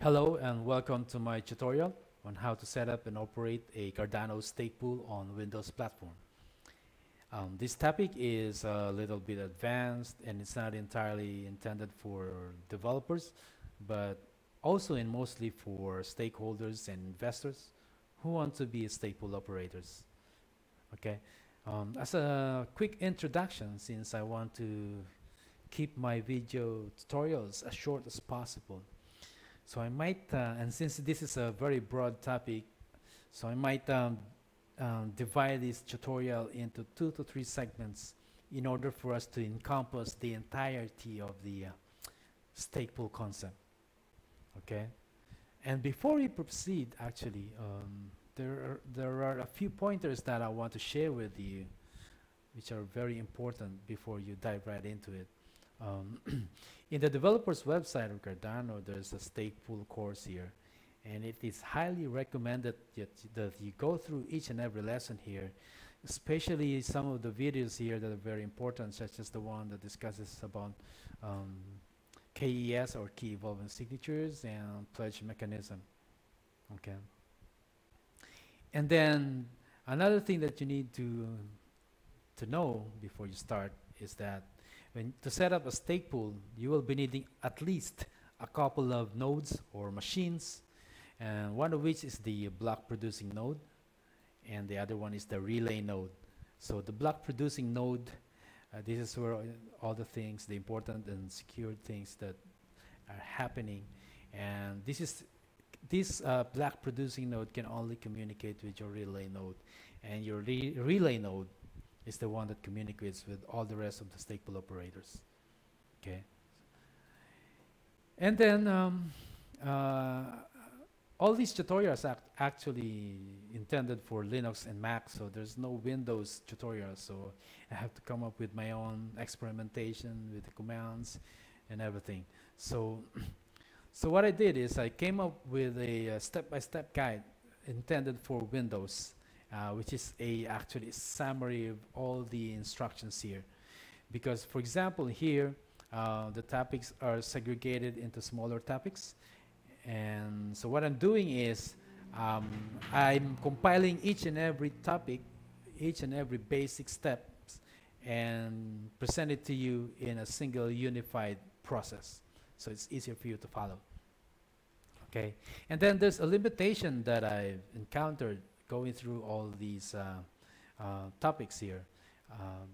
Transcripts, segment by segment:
Hello and welcome to my tutorial on how to set up and operate a Cardano stake pool on Windows platform. Um, this topic is a little bit advanced and it's not entirely intended for developers but also and mostly for stakeholders and investors who want to be stake pool operators. Okay, um, as a quick introduction since I want to keep my video tutorials as short as possible so I might, uh, and since this is a very broad topic, so I might um, um, divide this tutorial into two to three segments in order for us to encompass the entirety of the uh, stake pool concept. Okay? And before we proceed, actually, um, there, are, there are a few pointers that I want to share with you, which are very important before you dive right into it. Um, in the developer's website of Cardano, there's a stake pool course here. And it is highly recommended that, that you go through each and every lesson here, especially some of the videos here that are very important, such as the one that discusses about um, KES or key evolving signatures and pledge mechanism. Okay. And then another thing that you need to to know before you start is that when to set up a stake pool, you will be needing at least a couple of nodes or machines, and one of which is the block producing node, and the other one is the relay node. So the block producing node, uh, this is where all the things, the important and secure things that are happening, and this is this uh, block producing node can only communicate with your relay node, and your re relay node is the one that communicates with all the rest of the stake pool operators. Okay. And then um, uh, all these tutorials are actually intended for Linux and Mac, so there's no Windows tutorial, so I have to come up with my own experimentation with the commands and everything. So, so what I did is I came up with a step-by-step -step guide intended for Windows uh, which is a actually summary of all the instructions here. Because for example here, uh, the topics are segregated into smaller topics. And so what I'm doing is um, I'm compiling each and every topic, each and every basic steps, and present it to you in a single unified process. So it's easier for you to follow. Okay, and then there's a limitation that I've encountered going through all these uh, uh, topics here. Um,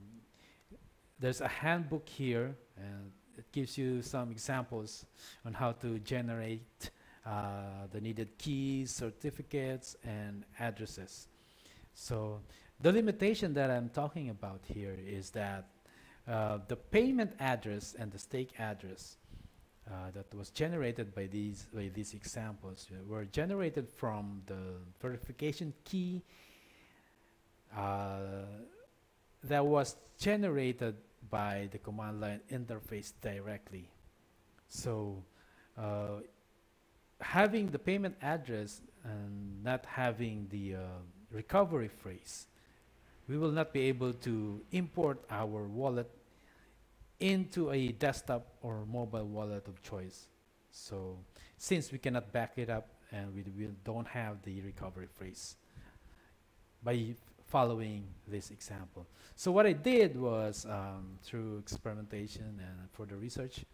there's a handbook here, and it gives you some examples on how to generate uh, the needed keys, certificates, and addresses. So the limitation that I'm talking about here is that uh, the payment address and the stake address uh, that was generated by these by these examples uh, were generated from the verification key uh, that was generated by the command line interface directly. So uh, having the payment address and not having the uh, recovery phrase, we will not be able to import our wallet into a desktop or mobile wallet of choice. So since we cannot back it up and we, don't have the recovery phrase by following this example. So what I did was um, through experimentation and for the research,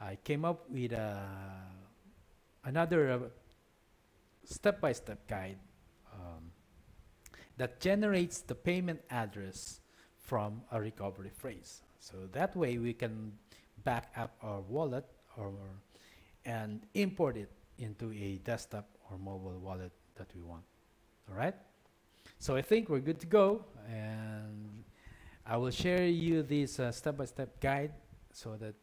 I came up with uh, another step-by-step -step guide um, that generates the payment address from a recovery phrase. So that way we can back up our wallet or and import it into a desktop or mobile wallet that we want. All right. So I think we're good to go, and I will share you this uh, step-by-step -step guide so that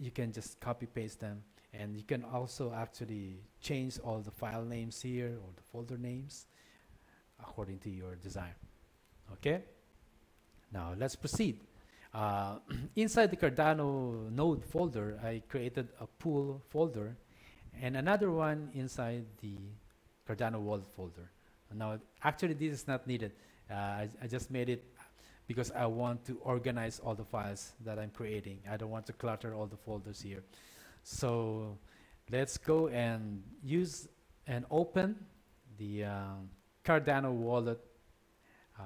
you can just copy paste them, and you can also actually change all the file names here or the folder names according to your desire. Okay. Now let's proceed. Uh, inside the Cardano node folder, I created a pool folder and another one inside the Cardano wallet folder. Now, actually, this is not needed. Uh, I, I, just made it because I want to organize all the files that I'm creating. I don't want to clutter all the folders here. So let's go and use and open the um, Cardano wallet uh,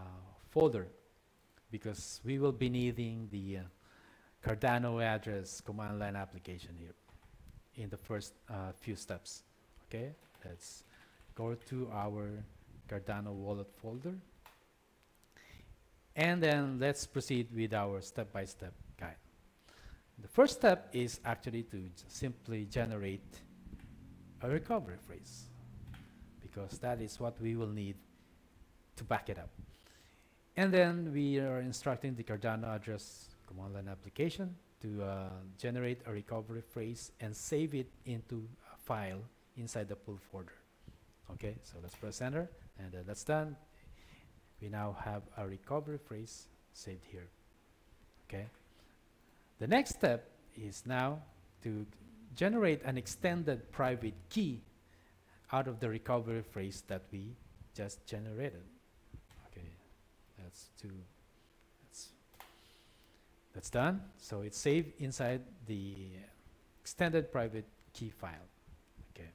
folder because we will be needing the uh, Cardano address command line application here in the first uh, few steps. Okay, let's go to our Cardano wallet folder and then let's proceed with our step-by-step guide. The first step is actually to simply generate a recovery phrase because that is what we will need to back it up. And then we are instructing the Cardano address command line application to uh, generate a recovery phrase and save it into a file inside the pool folder. Okay, so let's press enter and uh, that's done. We now have a recovery phrase saved here. Okay. The next step is now to generate an extended private key out of the recovery phrase that we just generated. That's two. That's that's done. So it's saved inside the extended private key file. Okay.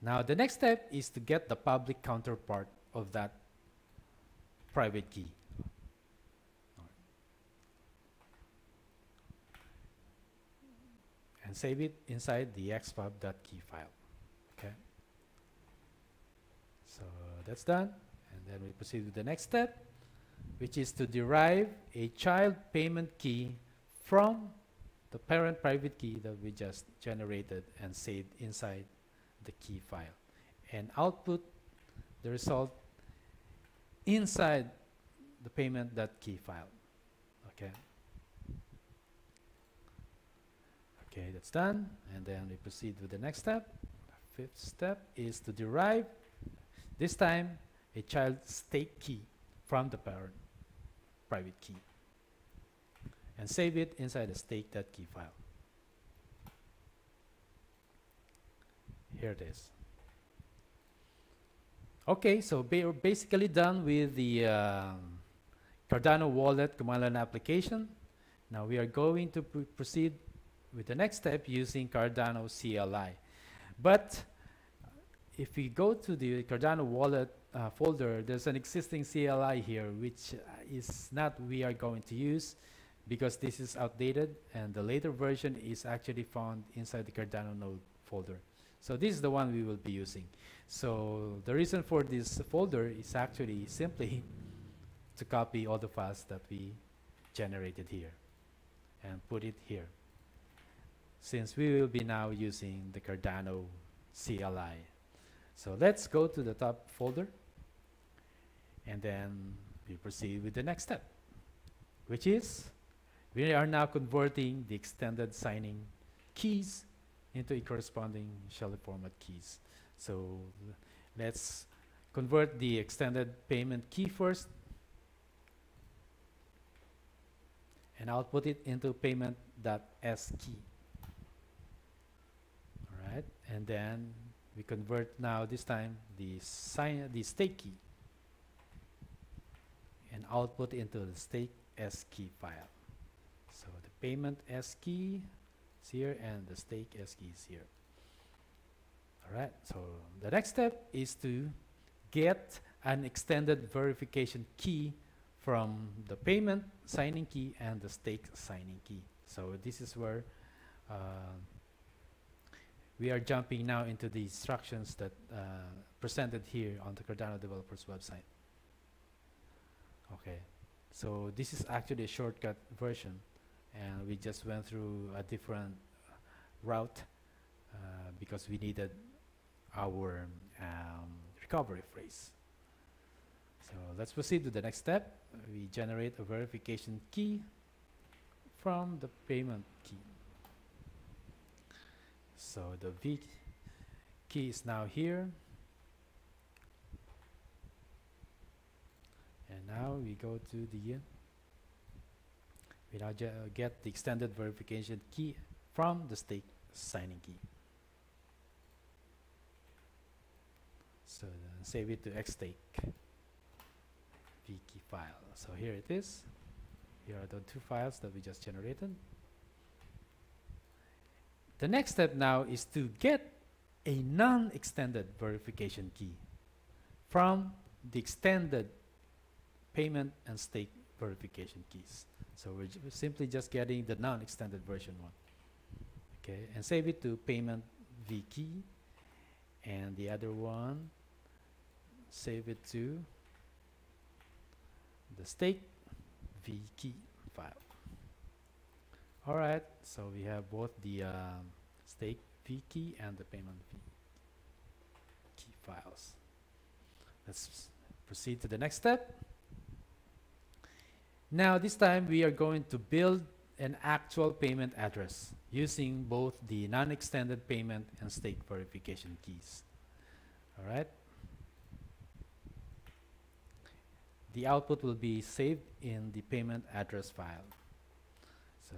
Now the next step is to get the public counterpart of that private key. and save it inside the xpub.key file. Okay. So that's done. Then we proceed with the next step, which is to derive a child payment key from the parent private key that we just generated and saved inside the key file and output the result inside the payment.key file. Okay. Okay, that's done. And then we proceed with the next step. Fifth step is to derive, this time, a child stake key from the parent private key and save it inside the stake.key file. Here it is. Okay, so ba basically done with the um, Cardano wallet command line application. Now we are going to pr proceed with the next step using Cardano CLI. But if we go to the Cardano wallet uh, folder, there's an existing CLI here, which is not we are going to use because this is outdated and the later version is actually found inside the Cardano node folder. So this is the one we will be using. So the reason for this folder is actually simply to copy all the files that we generated here and put it here since we will be now using the Cardano CLI. So let's go to the top folder and then we proceed with the next step, which is we are now converting the extended signing keys into a corresponding Shelley format keys. So let's convert the extended payment key first and output it into payment.s key All right, And then we convert now this time the sign the stake key and output into the stake S key file. So the payment S key is here and the stake S key is here. All right, so the next step is to get an extended verification key from the payment signing key and the stake signing key. So this is where uh, we are jumping now into the instructions that uh, presented here on the Cardano developers website. Okay, so this is actually a shortcut version and we just went through a different route uh, because we needed our um, recovery phrase. So let's proceed to the next step. We generate a verification key from the payment key. So the V key is now here. And now we go to the, uh, we now get the extended verification key from the stake signing key. So save it to xstake v file. So here it is. Here are the two files that we just generated. The next step now is to get a non-extended verification key from the extended payment and stake verification keys. So we're, simply just getting the non-extended version one. Okay, and save it to payment v key, and the other one, save it to the stake v key file. All right, so we have both the um, stake v key and the payment v key files. Let's proceed to the next step. Now this time we are going to build an actual payment address using both the non-extended payment and stake verification keys. All right. The output will be saved in the payment address file. So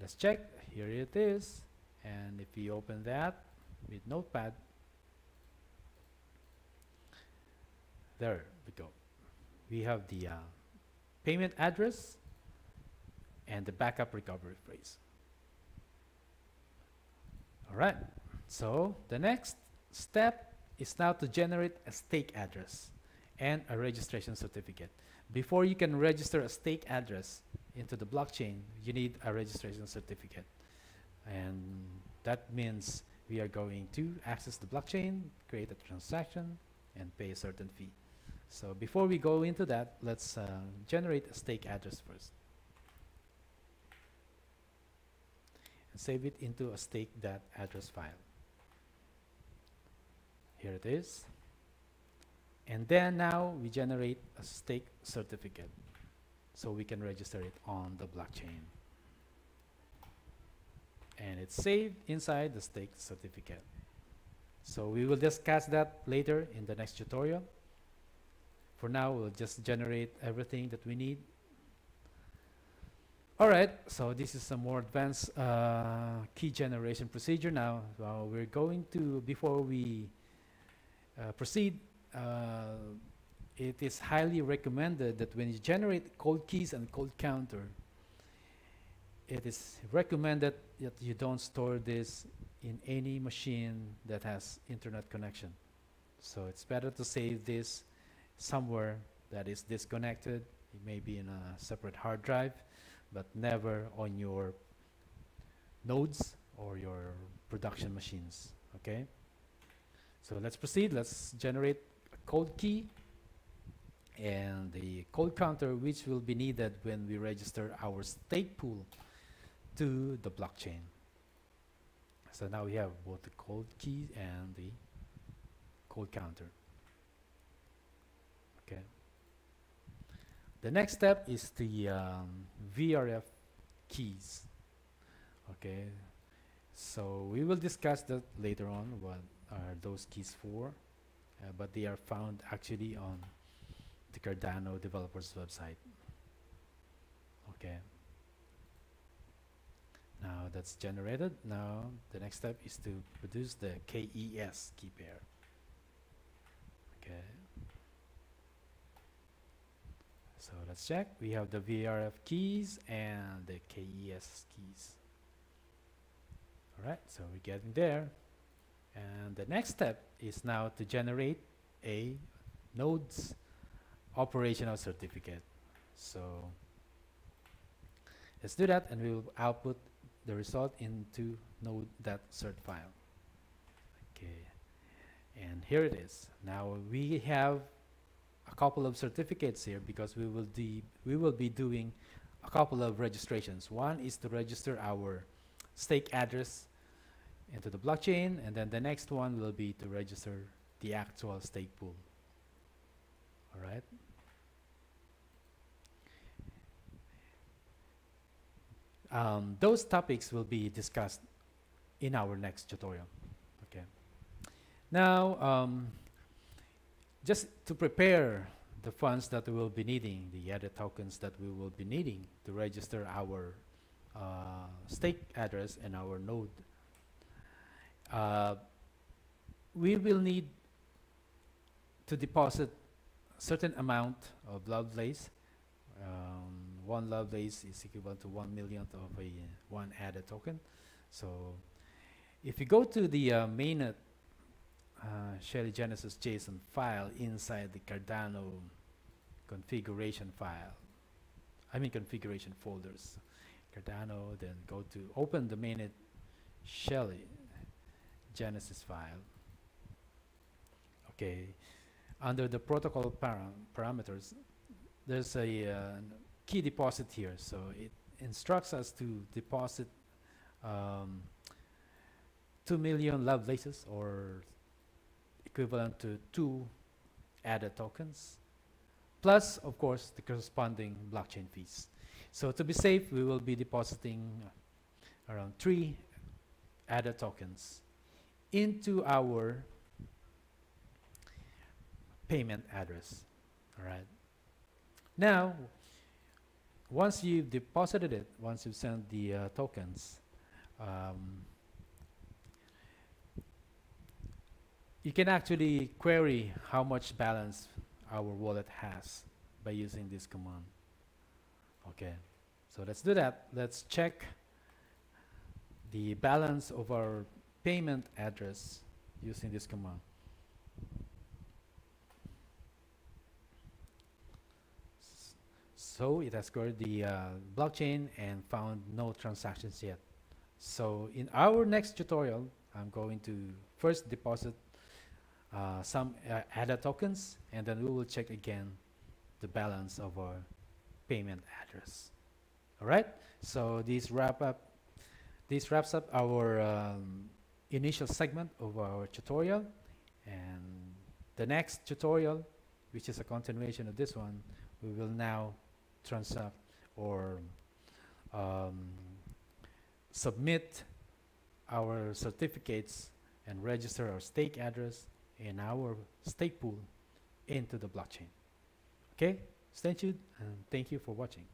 let's check. Here it is. And if we open that with Notepad, there we go. We have the uh, payment address and the backup recovery phrase. All right. So the next step is now to generate a stake address and a registration certificate. Before you can register a stake address into the blockchain, you need a registration certificate. And that means we are going to access the blockchain, create a transaction, and pay a certain fee. So before we go into that, let's uh, generate a stake address first. And save it into a stake.address file. Here it is. And then now we generate a stake certificate so we can register it on the blockchain. And it's saved inside the stake certificate. So we will discuss that later in the next tutorial. For now, we'll just generate everything that we need. All right, so this is a more advanced uh, key generation procedure now. So we're going to, before we uh, proceed, uh, it is highly recommended that when you generate cold keys and cold counter, it is recommended that you don't store this in any machine that has internet connection. So it's better to save this somewhere that is disconnected. It may be in a separate hard drive, but never on your nodes or your production machines. Okay? So let's proceed. Let's generate a cold key and the cold counter which will be needed when we register our stake pool to the blockchain. So now we have both the cold key and the cold counter. Okay. The next step is the um, VRF keys. Okay. So we will discuss that later on. What are those keys for? Uh, but they are found actually on the Cardano developers website. Okay. Now that's generated. Now the next step is to produce the KES key pair. Okay. So let's check. We have the VRF keys and the KES keys. All right, so we're getting there. And the next step is now to generate a nodes operational certificate. So let's do that and we will output the result into node.cert file. Okay, and here it is. Now we have a couple of certificates here because we will we will be doing a couple of registrations. One is to register our stake address into the blockchain, and then the next one will be to register the actual stake pool. All right. Um, those topics will be discussed in our next tutorial. Okay. Now, um, just to prepare the funds that we will be needing, the ADA tokens that we will be needing to register our uh, stake address and our node, uh, we will need to deposit certain amount of Lovelace. Um, one Lovelace is equivalent to one millionth of a one ADA token. So if you go to the uh, mainnet uh, Shelley Genesis JSON file inside the Cardano configuration file, I mean configuration folders, Cardano, then go to open the mainnet Shelley Genesis file. Okay, under the protocol param parameters, there's a uh, key deposit here. So it instructs us to deposit um, 2 million Lovelaces or equivalent to two ADA tokens, plus, of course, the corresponding blockchain fees. So to be safe, we will be depositing around three ADA tokens into our payment address. All right. Now, once you've deposited it, once you've sent the uh, tokens, um, you can actually query how much balance our wallet has by using this command. Okay, so let's do that. Let's check the balance of our payment address using this command. So it has scored the uh, blockchain and found no transactions yet. So in our next tutorial, I'm going to first deposit uh, some uh, ADA tokens and then we will check again the balance of our payment address. All right, so this wrap up this wraps up our um, initial segment of our tutorial. And the next tutorial which is a continuation of this one we will now transact or um, submit our certificates and register our stake address in our stake pool into the blockchain. Okay, stay tuned and thank you for watching.